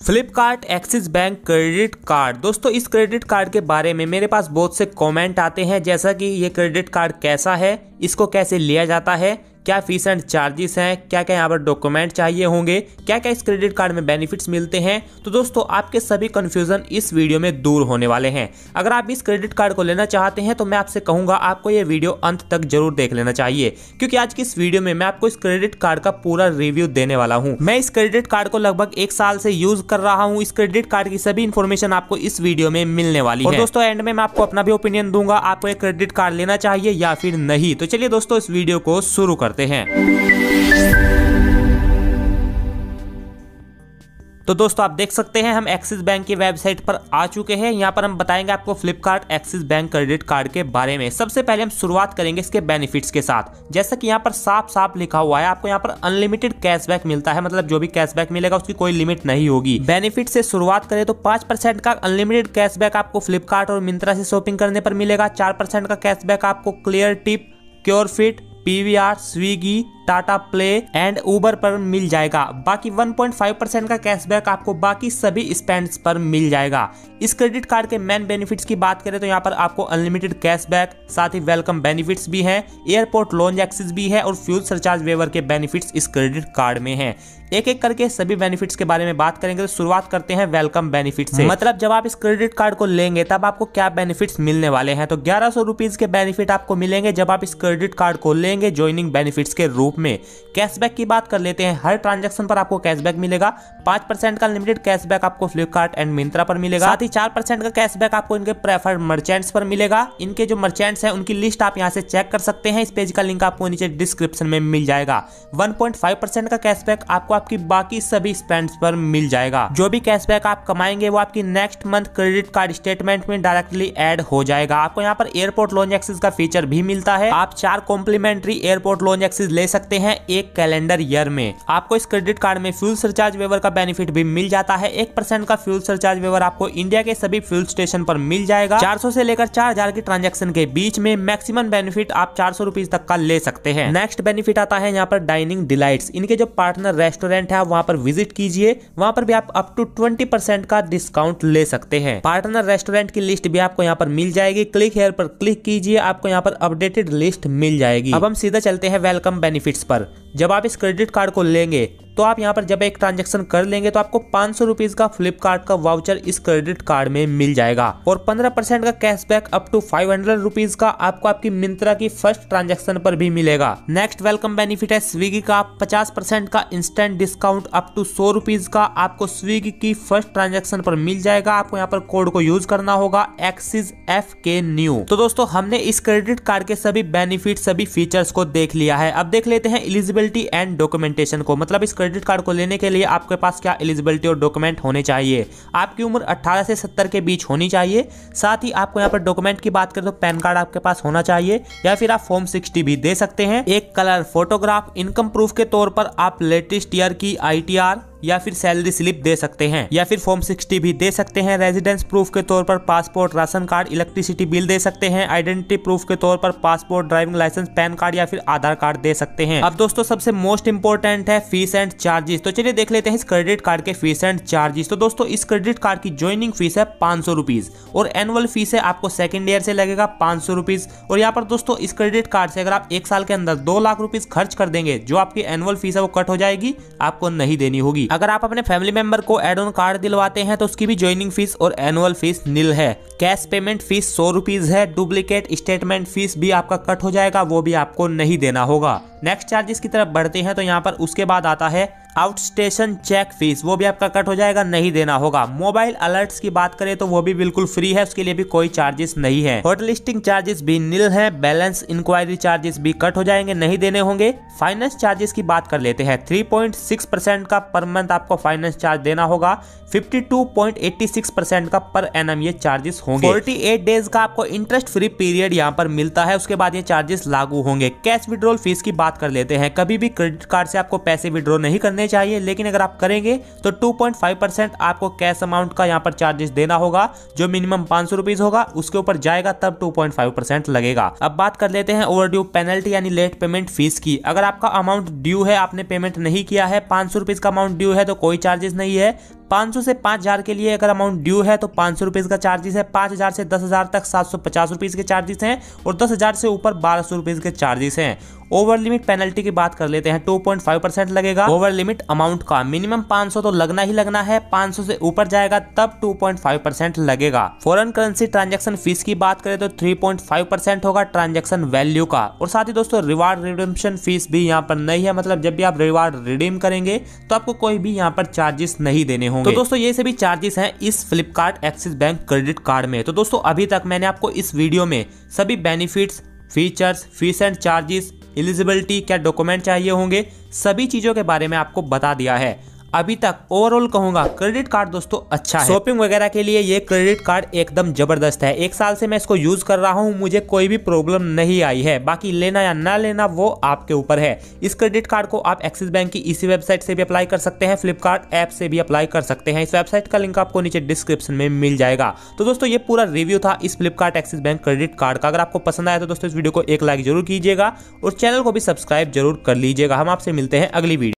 Flipkart Axis bank credit card. दोस्तों, इस credit card के बारे में मेरे पास बहुत से कमेंट आते हैं, जैसा कि ये क्रेडिट कार्ड कैसा है, इसको कैसे लिया जाता है क्या फ़ीस एंड चार्जेस हैं? क्या क्या यहाँ पर डॉक्यूमेंट चाहिए होंगे? क्या क्या इस क्रेडिट कार्ड में बेनिफिट्स मिलते हैं? तो दोस्तों आपके सभी कन्फ्यूज़न इस वीडियो में दूर होने वाले हैं। अगर आप इस क्रेडिट कार्ड को लेना चाहते हैं तो मैं आपसे कहूँगा आपको ये वीडियो अंत तक ज़रूर देख लेना चाहिए। क्योंकि आज की इस वीडियो में मैं आपको इस क्रेडिट कार्ड का पूरा रिव्यू देने वाला हूँ। मैं इस क्रेडिट कार्ड को लगभग एक साल से यूज़ कर रहा हूँ। इस क्रेडिट कार्ड की सभी इन्फॉर्मेशन आपको इस वीडियो में मिलने वाली है। दोस्तों एंड में मैं आपको अपना भी ओपिनियन दूँगा। आपको एक क्रेडिट कार्ड लेना चाहिए या फिर नहीं? तो चलिए दोस्तों इस वीडियो को शुरू करते हैं। तो दोस्तों, आप देख सकते हैं, हम एक्सिस बैंक की वेबसाइट पर आ चुके हैं। यहाँ पर हम बताएँगे आपको Flipkart Axis bank credit card के बारे में। सबसे पहले हम शुरुआत करेंगे इसके बेनिफिट्स के साथ। जैसा कि यहाँ पर साफ़ साफ़ लिखा हुआ है, आपको यहाँ पर अनलिमिटेड कैशबैक मिलता है। मतलब जो भी कैशबैक मिलेगा, उसकी कोई लिमिट नहीं होगी। बेनिफिट से शुरुआत करें तो पाँच का अनलिमिटेड कैशबैक आपको फ्लिपकार्ट और मिंत्रा से शॉपिंग करने पर मिलेगा। चार का कैशबैक आपको Cleartrip, Curefit PVR Swiggy Tata Play and Uber पर मिल जाएगा। बाकी 1.5 परसेंट का कैशबैक आपको बाकी सभी स्पेंड पर मिल जाएगा। इस क्रेडिट कार्ड के मेन बेनिफिट्स की बात करें तो यहाँ पर आपको अनलिमिटेड कैशबैक, साथ ही वेलकम बेनिफिट्स भी हैं, एयरपोर्ट लोन एक्सेस भी है और फ्यूल सरचार्ज वेवर के बेनिफिट्स इस क्रेडिट कार्ड में हैं। एक एक करके सभी बेनिफिट्स के बारे में बात करेंगे तो शुरुआत करते हैं वेलकम बेनिफिट से। मतलब जब आप इस क्रेडिट कार्ड को लेंगे, तब आपको क्या बेनिफिट्स मिलने वाले हैं? तो ग्यारह सौ के बेनिफिट आपको मिलेंगे जब आप इस क्रेडिट कार्ड को लेंगे ज्वाइनिंग बेनिफिट्स के रूप में। कैशबैक की बात कर लेते हैं। हर ट्रांजेक्शन पर आपको कैशबैक मिलेगा। पाँच परसेंट का लिमिटेड कैशबैक आपको फ्लिपकार्ट एंड मिंत्रा पर मिलेगा। साथ ही चार परसेंट का कैशबैक आपको इनके प्रेफर्ड मर्चेंट्स पर मिलेगा। इनके जो मर्चेंट्स हैं, उनकी लिस्ट आप यहाँ से चेक कर सकते हैं। इस पेज का लिंक आपको नीचे डिस्क्रिप्शन में मिल जाएगा। वन का कैशबैक आपको आपकी बाकी सभी स्पेंड पर मिल जाएगा। जो भी कैशबैक आप कमाएँगे, वो आपकी next month credit card statement में डायरेक्टली एड हो जाएगा। आपको यहाँ पर एयरपोर्ट लोन एक्सेस का फीचर भी मिलता है। आप चार कॉम्प्लीमेंट्री एयरपोर्ट लोन एक्सेस ले सकते हैं एक कैलेंडर ईयर में। आपको इस क्रेडिट कार्ड में फ्यूल सरचार्ज वेवर का बेनिफिट भी मिल जाता है। एक परसेंट का फ्यूल सरचार्ज वेवर आपको इंडिया के सभी फ्यूल स्टेशन पर मिल जाएगा। 400 से लेकर 4000 की ट्रांजेक्शन के बीच में मैक्सिमम बेनिफिट आप चार सौ तक का ले सकते हैं। नेक्स्ट बेनिफिट आता है यहाँ पर डाइनिंग डिलाइट्स। इनके जो पार्टनर रेस्टोरेंट है वहाँ पर विज़िट कीजिए। वहाँ पर भी आप अप टू ट्वेंटी परसेंट का डिस्काउंट ले सकते हैं। पार्टनर रेस्टोरेंट की लिस्ट भी आपको यहाँ पर मिल जाएगी। क्लिक हेयर पर क्लिक कीजिए, आपको यहाँ पर अपडेटेड लिस्ट मिल जाएगी। अब हम सीधा चलते हैं वेलकम बेनिफिट्स पर। जब आप इस क्रेडिट कार्ड को लेंगे तो आप यहाँ पर जब एक ट्रांजेक्शन कर लेंगे तो आपको पाँच सौ का फ्लिपकार्ट का वाउचर इस क्रेडिट कार्ड में मिल जाएगा। और पंद्रह परसेंट का cashback up to five hundred rupees का आपको आपकी मिंत्रा की फ़र्स्ट ट्रांजेक्शन पर भी मिलेगा। नेक्स्ट वेलकम बेनिफिट है स्विगी का। पचास परसेंट का इंस्टेंट डिस्काउंट अप टू सौ रुपीज़ का आपको स्विगी की फ़र्स्ट ट्रांजेक्शन पर मिल जाएगा। आपको यहाँ पर कोड को यूज़ करना होगा एक्सिस एफ़ के न्यू तो दोस्तों, हमने इस क्रेडिट कार्ड के सभी बेनिफिट सभी फीचर्स को देख लिया है। अब देख लेते हैं एलिजिबिलिटी एंड डॉक्यूमेंटेशन को। मतलब इस क्रेडिट कार्ड को लेने के लिए आपके पास क्या एलिजिबिलिटी और डॉक्यूमेंट होने चाहिए? आपकी उम्र 18 से 70 के बीच होनी चाहिए। साथ ही आपको यहाँ पर डॉक्यूमेंट की बात करें तो पैन कार्ड आपके पास होना चाहिए या फिर आप फॉर्म 60 भी दे सकते हैं। एक कलर फोटोग्राफ, इनकम प्रूफ के तौर पर आप लेटेस्ट ईयर की आईटीआर या फिर सैलरी स्लिप दे सकते हैं, या फिर फॉर्म 60 भी दे सकते हैं। रेजिडेंस प्रूफ के तौर पर passport ration card electricity bill दे सकते हैं। आइडेंटिटी प्रूफ के तौर पर passport driving licence PAN card या फिर आधार कार्ड दे सकते हैं। अब दोस्तों, सबसे मोस्ट इंपोर्टेंट है फ़ीस एंड चार्जेस तो चलिए देख लेते हैं इस क्रेडिट कार्ड के फ़ीस एंड चार्जेस तो दोस्तों, इस क्रेडिट कार्ड की ज्वाइनिंग फ़ीस है पाँच सौ और एनुअल फ़ीस है आपको सेकेंड ईयर से लगेगा पाँच सौ और यहाँ पर दोस्तों, इस क्रेडिट कार्ड से अगर आप एक साल के अंदर दो लाख रुपीज़ खर्च कर देंगे, जो आपकी एनुअल फ़ीस है वो कट हो जाएगी, आपको नहीं देनी होगी। अगर आप अपने फैमिली मेंबर को एड ऑन कार्ड दिलवाते हैं तो उसकी भी ज्वाइनिंग फ़ीस और एनुअल फ़ीस नील है। कैश पेमेंट फ़ीस सौ रुपीज़ है डुप्लीकेट स्टेटमेंट फ़ीस भी आपका कट हो जाएगा, वो भी आपको नहीं देना होगा। नेक्स्ट चार्जेस की तरफ़ बढ़ते हैं तो यहाँ पर उसके बाद आता है आउट स्टेशन चेक फ़ीस, वो भी आपका कट हो जाएगा, नहीं देना होगा। मोबाइल अलर्ट्स की बात करें तो वो भी बिल्कुल फ्री है, उसके लिए भी कोई चार्जेस नहीं है। होटल लिस्टिंग चार्जेस भी नील है, बैलेंस इंक्वायरी चार्जेस भी कट हो जाएँगे, नहीं देने होंगे। फाइनेंस चार्जेस की बात कर लेते हैं 3.6 परसेंट का पर मंथ आपको फाइनेंस चार्ज देना होगा 52.86 परसेंट का पर एन ये चार्जेस होंगे। 48 डेज़ का आपको इंटरेस्ट फ्री पीरियड यहाँ पर मिलता है, उसके बाद ये चार्जेस लागू होंगे। कैश विड्रोल फ़ीस की बात कर लेते हैं, कभी भी क्रेडिट कार्ड से आपको पैसे विड्रॉ नहीं करने करने चाहिए, लेकिन अगर आप करेंगे तो 2.5 परसेंट आपको कैश अमाउंट का यहाँ पर चार्जेस देना होगा, जो मिनिमम पाँच सौ होगा, उसके ऊपर जाएगा, तब 2.5 परसेंट लगेगा। अब बात कर लेते हैं ओवर ड्यू पेनल्टी यानी लेट पेमेंट फ़ीस की। अगर आपका अमाउंट ड्यू है, आपने पेमेंट नहीं किया है, पाँच सौ का अमाउंट ड्यू है तो कोई चार्जेस नहीं है। 500 से 5000 के लिए अगर अमाउंट ड्यू है तो पाँच सौ रुपीज़ का चार्जेस है। 5000 से 10000 तक सात सौ पचास रुपीज़ के चार्जेस हैं और 10000 से ऊपर बारह सौ रुपीज़ के चार्जेस हैं। ओवर लिमिट पेनल्टी की बात कर लेते हैं। 2.5 परसेंट लगेगा। ओवर लिमिट अमाउंट का मिनिमम 500 तो लगना ही लगना है। 500 से ऊपर जाएगा, तब 2.5 परसेंट लगेगा। फॉरेन करेंसी ट्रांजैक्शन फ़ीस की बात करें तो 3.5 परसेंट होगा ट्रांजैक्शन वैल्यू का। और साथ ही दोस्तों रिवार्ड रिडम्शन फ़ीस भी यहाँ पर नहीं है। मतलब जब भी आप रिवार्ड रिडीम करेंगे तो आपको कोई भी यहाँ पर चार्जेस नहीं देने होंगे। तो दोस्तों, ये सभी चार्जेस हैं इस Flipkart Axis bank credit card में। तो दोस्तों, अभी तक मैंने आपको इस वीडियो में सभी benefits features fees and charges eligibility क्या डॉक्यूमेंट चाहिए होंगे, सभी चीज़ों के बारे में आपको बता दिया है। अभी तक ओवरऑल कहूँगा क्रेडिट कार्ड दोस्तों अच्छा है। शॉपिंग वगैरह के लिए ये क्रेडिट कार्ड एकदम ज़बरदस्त है। एक साल से मैं इसको यूज़ कर रहा हूँ, मुझे कोई भी प्रॉब्लम नहीं आई है। बाकी लेना या ना लेना, वो आपके ऊपर है। इस क्रेडिट कार्ड को आप एक्सिस बैंक की इसी वेबसाइट से भी अप्लाई कर सकते हैं फ्लिपकार्ट ऐप से भी अप्लाई कर सकते हैं। इस वेबसाइट का लिंक आपको नीचे डिस्क्रिप्शन में मिल जाएगा। तो दोस्तों, ये पूरा रिव्यू था इस Flipkart Axis bank credit card का। अगर आपको पसंद आया तो दोस्तों, इस वीडियो को एक लाइक ज़रूर कीजिएगा और चैनल को भी सब्सक्राइब ज़रूर कर लीजिएगा। हम आपसे मिलते हैं अगली वीडियो